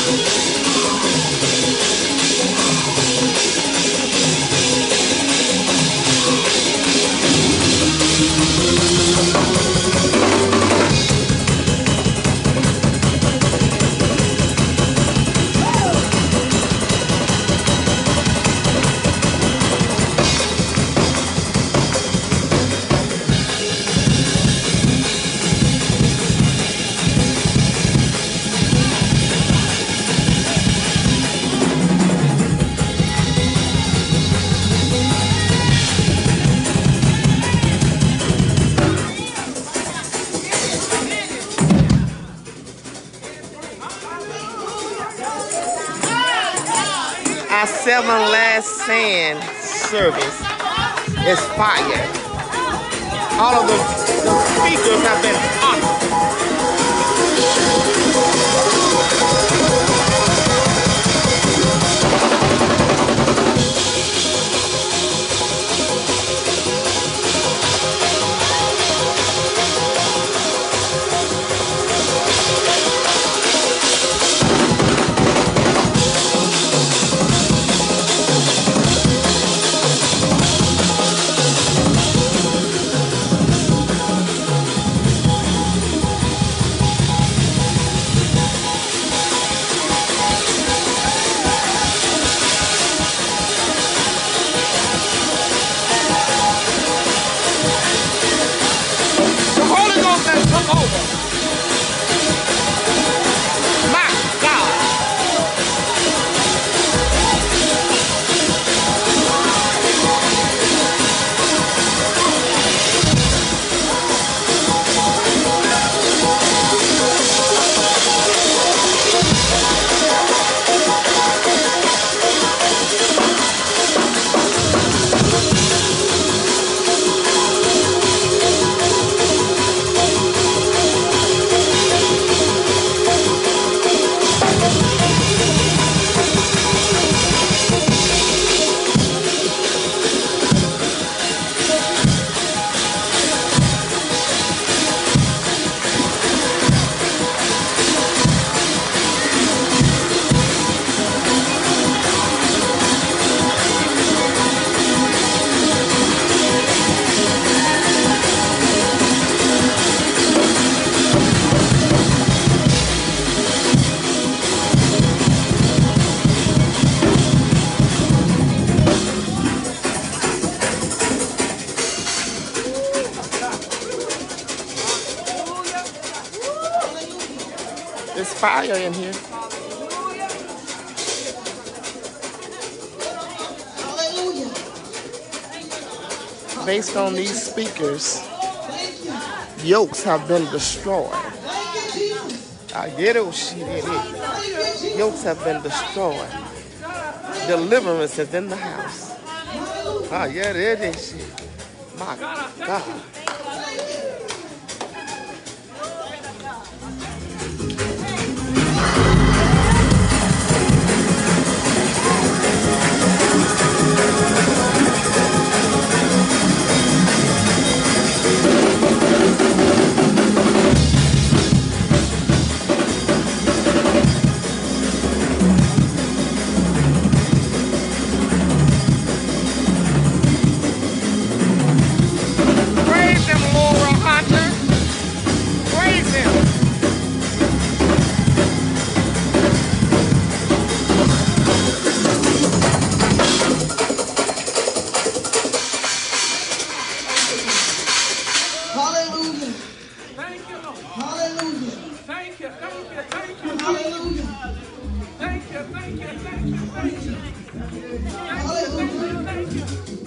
Thank you. Our seven last sand service is fire. All of the, the speakers have been There's fire in here. Based on these speakers, yokes have been destroyed. I get it, shit, it is. Yokes have been destroyed. Deliverance is in the house. Ah, yeah, it is. My God. You, thank you, thank you, Hallelujah. thank you, thank you, thank you, thank you. Hallelujah. Thank you.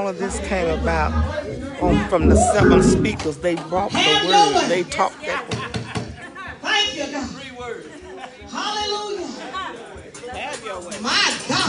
all of this came about from the seven speakers. They brought the word. They talked that word. Thank you, God. Hallelujah. My God.